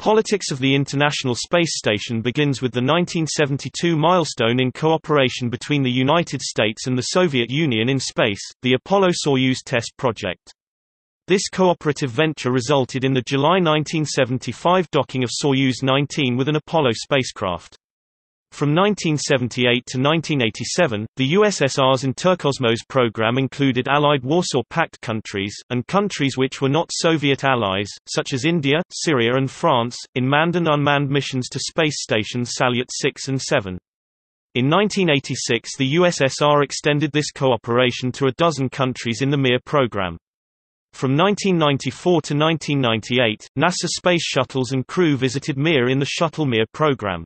Politics of the International Space Station begins with the 1972 milestone in cooperation between the United States and the Soviet Union in space, the Apollo-Soyuz test project. This cooperative venture resulted in the July 1975 docking of Soyuz 19 with an Apollo spacecraft. From 1978 to 1987, the USSR's Interkosmos program included Allied Warsaw Pact countries, and countries which were not Soviet allies, such as India, Syria and France, in manned and unmanned missions to space stations Salyut 6 and 7. In 1986 the USSR extended this cooperation to a dozen countries in the Mir program. From 1994 to 1998, NASA space shuttles and crew visited Mir in the Shuttle Mir program.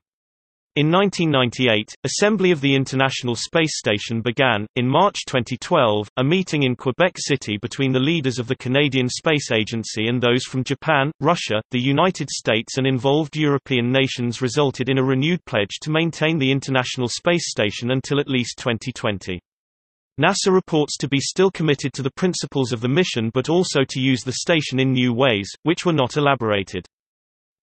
In 1998, assembly of the International Space Station began. In March 2012, a meeting in Quebec City between the leaders of the Canadian Space Agency and those from Japan, Russia, the United States, and involved European nations resulted in a renewed pledge to maintain the International Space Station until at least 2020. NASA reports to be still committed to the principles of the mission but also to use the station in new ways, which were not elaborated.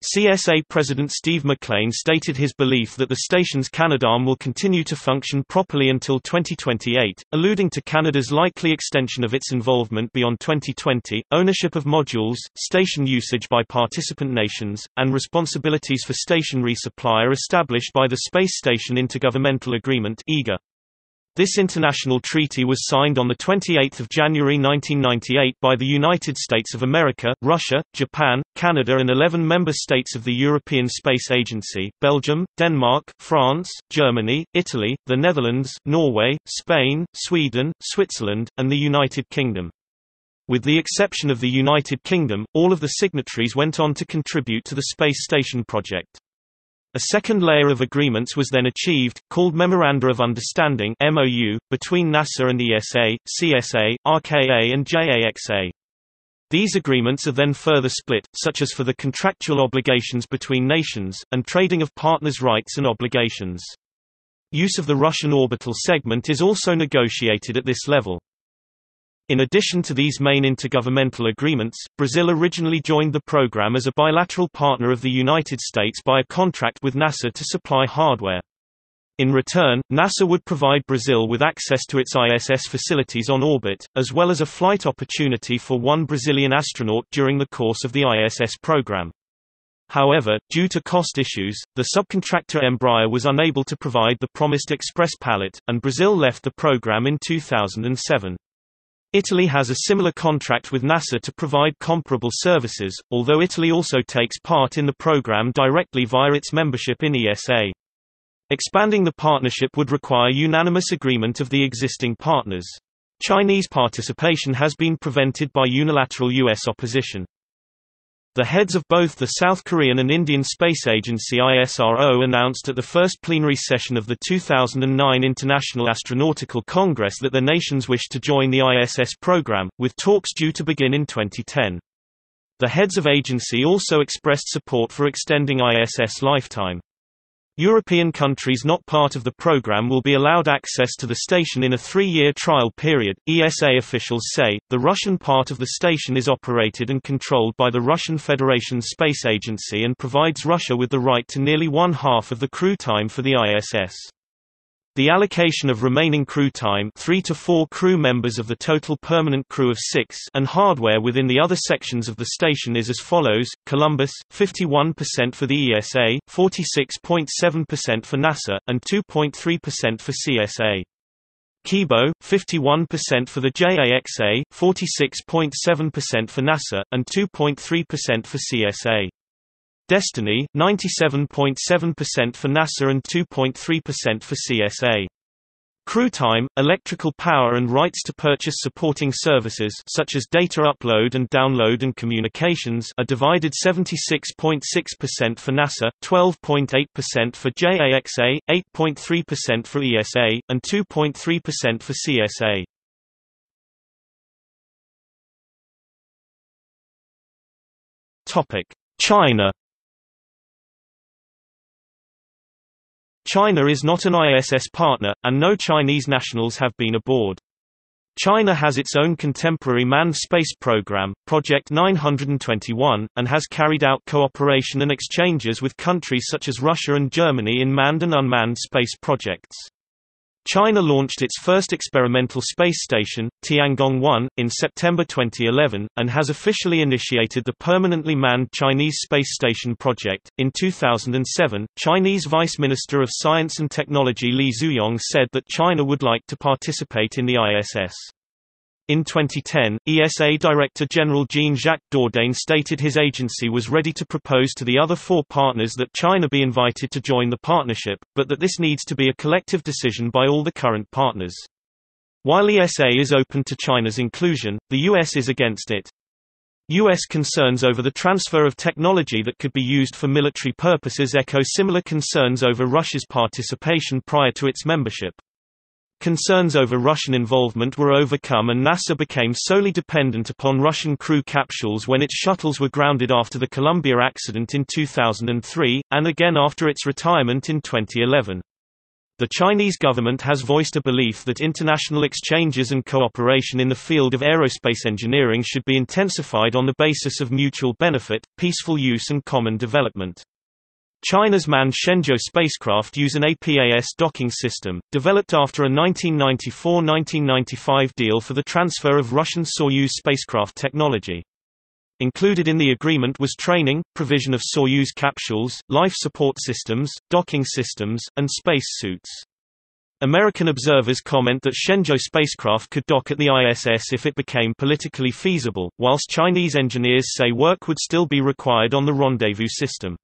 CSA President Steve McLean stated his belief that the station's Canadarm will continue to function properly until 2028, alluding to Canada's likely extension of its involvement beyond 2020, ownership of modules, station usage by participant nations, and responsibilities for station resupply are established by the Space Station Intergovernmental Agreement (IGA). This international treaty was signed on 28 January 1998 by the United States of America, Russia, Japan, Canada and 11 member states of the European Space Agency, Belgium, Denmark, France, Germany, Italy, the Netherlands, Norway, Spain, Sweden, Switzerland, and the United Kingdom. With the exception of the United Kingdom, all of the signatories went on to contribute to the space station project. A second layer of agreements was then achieved, called Memoranda of Understanding MOU, between NASA and ESA, CSA, RKA and JAXA. These agreements are then further split, such as for the contractual obligations between nations, and trading of partners' rights and obligations. Use of the Russian orbital segment is also negotiated at this level. In addition to these main intergovernmental agreements, Brazil originally joined the program as a bilateral partner of the United States by a contract with NASA to supply hardware. In return, NASA would provide Brazil with access to its ISS facilities on orbit, as well as a flight opportunity for one Brazilian astronaut during the course of the ISS program. However, due to cost issues, the subcontractor Embraer was unable to provide the promised express pallet, and Brazil left the program in 2007. Italy has a similar contract with NASA to provide comparable services, although Italy also takes part in the program directly via its membership in ESA. Expanding the partnership would require unanimous agreement of the existing partners. Chinese participation has been prevented by unilateral U.S. opposition. The heads of both the South Korean and Indian Space Agency ISRO announced at the first plenary session of the 2009 International Astronautical Congress that their nations wish to join the ISS program, with talks due to begin in 2010. The heads of agency also expressed support for extending ISS lifetime. European countries not part of the program will be allowed access to the station in a three-year trial period. ESA officials say, the Russian part of the station is operated and controlled by the Russian Federation Space Agency and provides Russia with the right to nearly one half of the crew time for the ISS. The allocation of remaining crew time 3 to 4 crew members of the total permanent crew of 6 and hardware within the other sections of the station is as follows, Columbus, 51% for the ESA, 46.7% for NASA, and 2.3% for CSA. Kibo, 51% for the JAXA, 46.7% for NASA, and 2.3% for CSA. Destiny, 97.7% for NASA and 2.3% for CSA. Crew time, electrical power and rights to purchase supporting services such as data upload and download and communications are divided 76.6% for NASA, 12.8% for JAXA, 8.3% for ESA, and 2.3% for CSA. China China is not an ISS partner, and no Chinese nationals have been aboard. China has its own contemporary manned space program, Project 921, and has carried out cooperation and exchanges with countries such as Russia and Germany in manned and unmanned space projects. China launched its first experimental space station, Tiangong-1, in September 2011, and has officially initiated the permanently manned Chinese space station project. In 2007, Chinese Vice Minister of Science and Technology Li Xueyong said that China would like to participate in the ISS. In 2010, ESA Director General Jean-Jacques Dordain stated his agency was ready to propose to the other four partners that China be invited to join the partnership, but that this needs to be a collective decision by all the current partners. While ESA is open to China's inclusion, the US is against it. U.S. concerns over the transfer of technology that could be used for military purposes echo similar concerns over Russia's participation prior to its membership. Concerns over Russian involvement were overcome and NASA became solely dependent upon Russian crew capsules when its shuttles were grounded after the Columbia accident in 2003, and again after its retirement in 2011. The Chinese government has voiced a belief that international exchanges and cooperation in the field of aerospace engineering should be intensified on the basis of mutual benefit, peaceful use and common development. China's manned Shenzhou spacecraft use an APAS docking system, developed after a 1994–1995 deal for the transfer of Russian Soyuz spacecraft technology. Included in the agreement was training, provision of Soyuz capsules, life support systems, docking systems, and space suits. American observers comment that Shenzhou spacecraft could dock at the ISS if it became politically feasible, whilst Chinese engineers say work would still be required on the rendezvous system.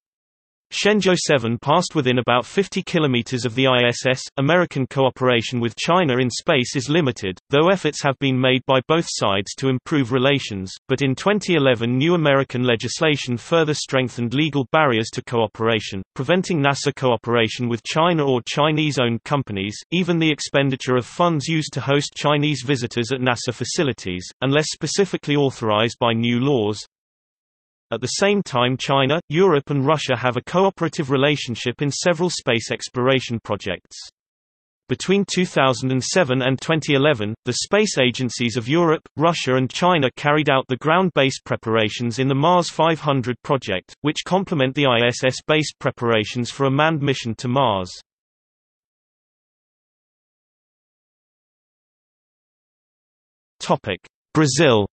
Shenzhou 7 passed within about 50 kilometers of the ISS. American cooperation with China in space is limited, though efforts have been made by both sides to improve relations, but in 2011 new American legislation further strengthened legal barriers to cooperation, preventing NASA cooperation with China or Chinese-owned companies, even the expenditure of funds used to host Chinese visitors at NASA facilities, unless specifically authorized by new laws. At the same time China, Europe and Russia have a cooperative relationship in several space exploration projects. Between 2007 and 2011, the space agencies of Europe, Russia and China carried out the ground-based preparations in the Mars 500 project, which complement the ISS-based preparations for a manned mission to Mars. Brazil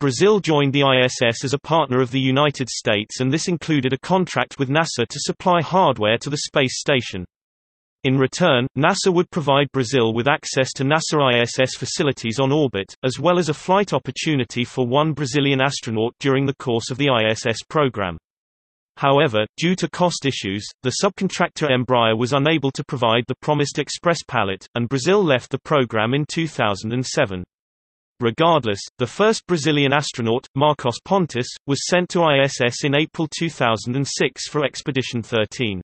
Brazil joined the ISS as a partner of the United States and this included a contract with NASA to supply hardware to the space station. In return, NASA would provide Brazil with access to NASA ISS facilities on orbit, as well as a flight opportunity for one Brazilian astronaut during the course of the ISS program. However, due to cost issues, the subcontractor Embraer was unable to provide the promised express pallet, and Brazil left the program in 2007. Regardless, the first Brazilian astronaut, Marcos Pontes, was sent to ISS in April 2006 for Expedition 13.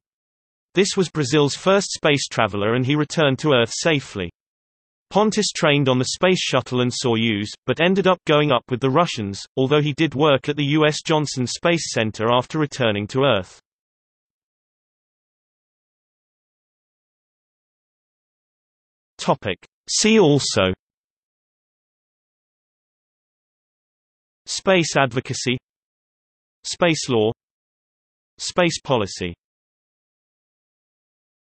This was Brazil's first space traveler and he returned to Earth safely. Pontes trained on the Space Shuttle and Soyuz, but ended up going up with the Russians, although he did work at the U.S. Johnson Space Center after returning to Earth. See also Space advocacy. Space law. Space policy